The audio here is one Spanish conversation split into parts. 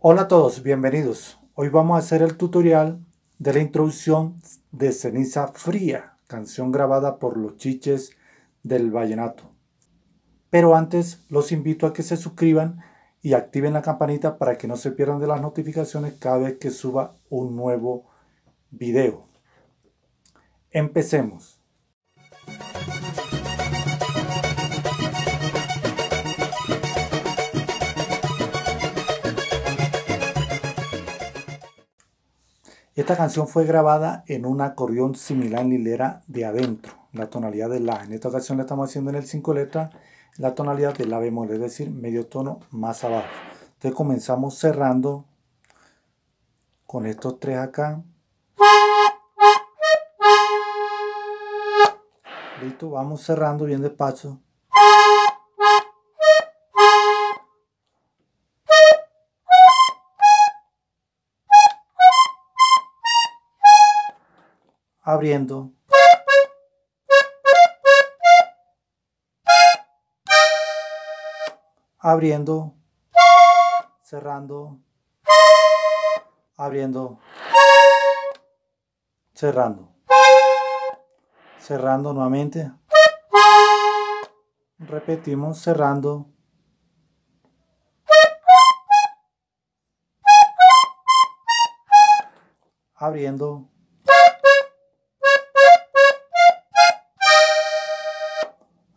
Hola a todos, bienvenidos. Hoy vamos a hacer el tutorial de la introducción de Ceniza Fría, canción grabada por los chiches del vallenato. Pero antes los invito a que se suscriban y activen la campanita para que no se pierdan de las notificaciones cada vez que suba un nuevo video. Empecemos. Esta canción fue grabada en un acordeón similar en hilera de adentro, la tonalidad de La. En esta ocasión la estamos haciendo en el 5 letras, la tonalidad de La bemol, es decir, medio tono más abajo. Entonces comenzamos cerrando con estos tres acá. Listo, vamos cerrando bien despacio. Abriendo. Abriendo. Cerrando. Abriendo. Cerrando. Cerrando nuevamente. Repetimos cerrando. Abriendo.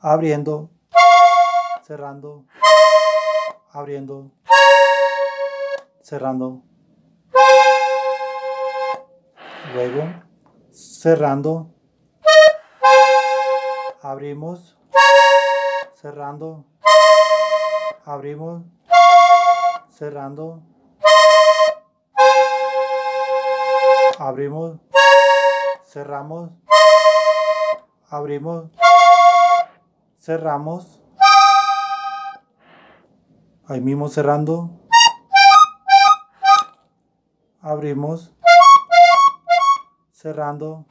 Abriendo, cerrando, abriendo, cerrando. Luego, cerrando, abrimos, cerrando, abrimos, cerrando, abrimos, cerramos, abrimos, cerramos. Ahí mismo cerrando. Abrimos. Cerrando.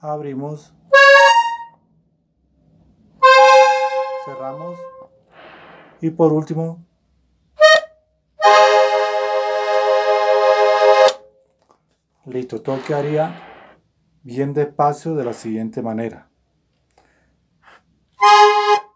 Abrimos. Cerramos. Y por último. Listo, todo quedaría bien despacio de la siguiente manera. you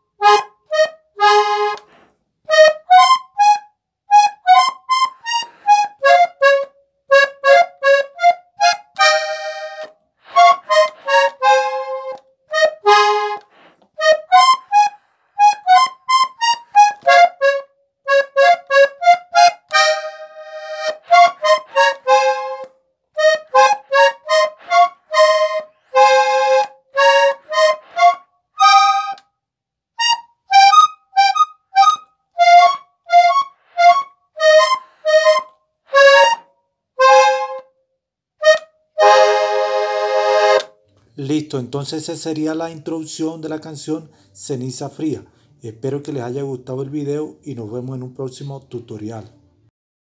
Listo, entonces esa sería la introducción de la canción Ceniza Fría. Espero que les haya gustado el video y nos vemos en un próximo tutorial.